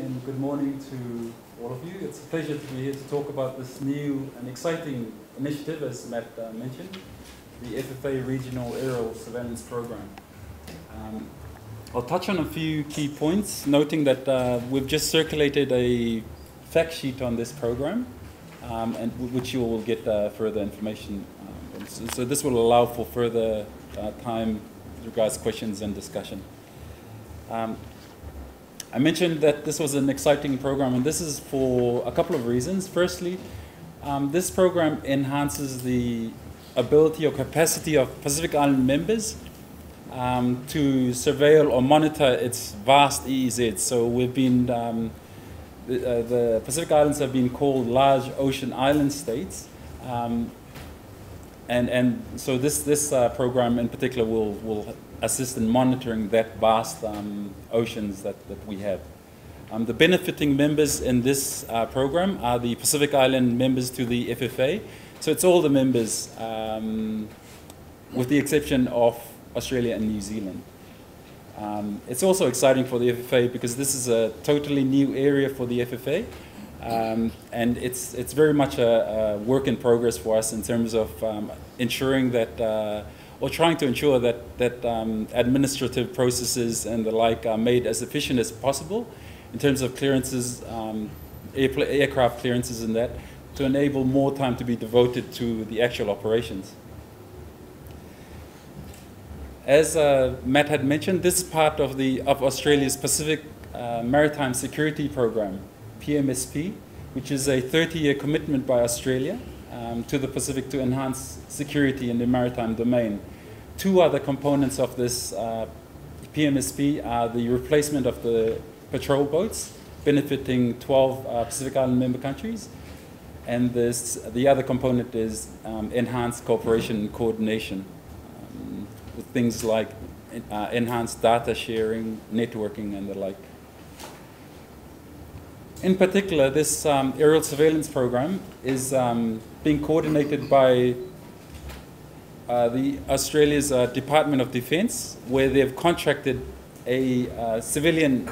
And good morning to all of you. It's a pleasure to be here to talk about this new and exciting initiative, as Matt uh, mentioned, the FFA Regional Aerial Surveillance Program. Um, I'll touch on a few key points, noting that uh, we've just circulated a fact sheet on this program, um, and which you will get uh, further information. Um, so, so this will allow for further uh, time with regards questions and discussion. I mentioned that this was an exciting program, and this is for a couple of reasons. Firstly, um, this program enhances the ability or capacity of Pacific Island members um, to surveil or monitor its vast EEZ. So we've been, um, the, uh, the Pacific Islands have been called large ocean island states. Um, and, and so this, this uh, program in particular will, will assist in monitoring that vast um, oceans that, that we have. Um, the benefiting members in this uh, program are the Pacific Island members to the FFA. So it's all the members, um, with the exception of Australia and New Zealand. Um, it's also exciting for the FFA because this is a totally new area for the FFA. Um, and it's, it's very much a, a, work in progress for us in terms of um, ensuring that uh, or trying to ensure that, that um, administrative processes and the like are made as efficient as possible in terms of clearances, um, air, aircraft clearances and that, to enable more time to be devoted to the actual operations. As uh, Matt had mentioned, this is part of, the, of Australia's Pacific uh, Maritime Security Program, PMSP, which is a 30-year commitment by Australia um, to the Pacific to enhance security in the maritime domain. Two other components of this uh, PMSP are the replacement of the patrol boats, benefiting 12 uh, Pacific Island member countries, and this, the other component is um, enhanced cooperation and coordination um, with things like uh, enhanced data sharing, networking, and the like. In particular, this um, aerial surveillance program is um, being coordinated by uh, the Australia's uh, Department of Defence, where they've contracted a uh, civilian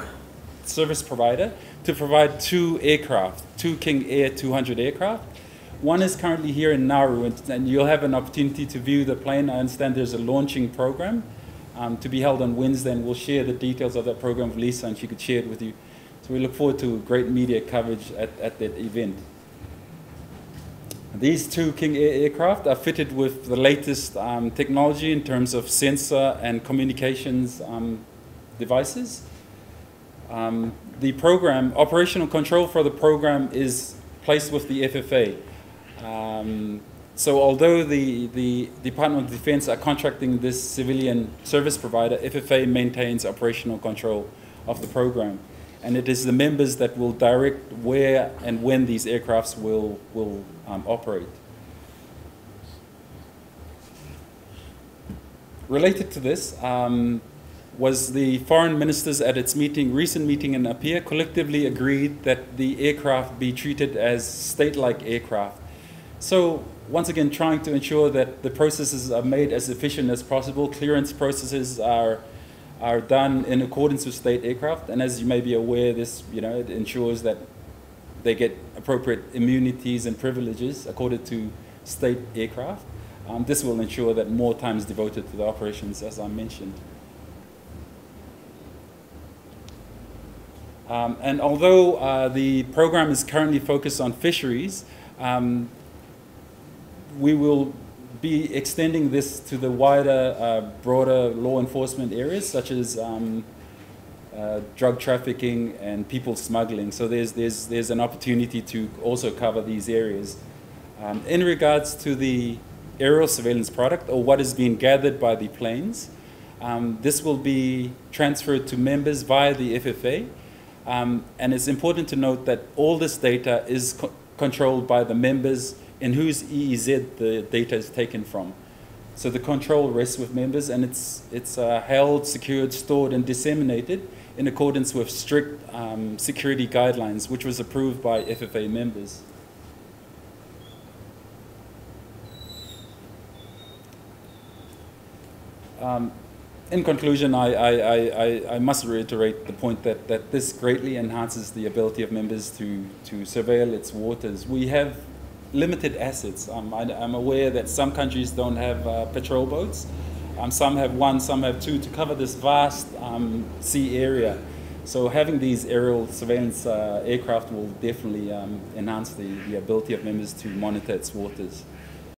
service provider to provide two aircraft, two King Air 200 aircraft. One is currently here in Nauru, and, and you'll have an opportunity to view the plane. I understand there's a launching program um, to be held on Wednesday, and we'll share the details of that program with Lisa, and she could share it with you. We look forward to great media coverage at, at that event. These two King Air aircraft are fitted with the latest um, technology in terms of sensor and communications um, devices. Um, the program, operational control for the program is placed with the FFA. Um, so although the, the Department of Defense are contracting this civilian service provider, FFA maintains operational control of the program. And it is the members that will direct where and when these aircrafts will, will um, operate. Related to this, um, was the foreign ministers at its meeting, recent meeting in Apia, collectively agreed that the aircraft be treated as state-like aircraft. So once again, trying to ensure that the processes are made as efficient as possible. Clearance processes are are done in accordance with state aircraft, and as you may be aware, this you know ensures that they get appropriate immunities and privileges according to state aircraft. Um, this will ensure that more time is devoted to the operations, as I mentioned. Um, and although uh, the program is currently focused on fisheries, um, we will be extending this to the wider, uh, broader law enforcement areas, such as um, uh, drug trafficking and people smuggling. So there's, there's, there's an opportunity to also cover these areas. Um, in regards to the aerial surveillance product, or what is being gathered by the planes, um, this will be transferred to members via the FFA. Um, and it's important to note that all this data is co controlled by the members in whose EEZ the data is taken from. So the control rests with members and it's, it's uh, held, secured, stored, and disseminated in accordance with strict um, security guidelines, which was approved by FFA members. Um, in conclusion, I, I, I, I, must reiterate the point that, that this greatly enhances the ability of members to, to surveil its waters. We have limited assets. Um, I, am aware that some countries don't have uh, patrol boats. Um, some have one, some have two to cover this vast um, sea area. So having these aerial surveillance uh, aircraft will definitely um, enhance the, the ability of members to monitor its waters.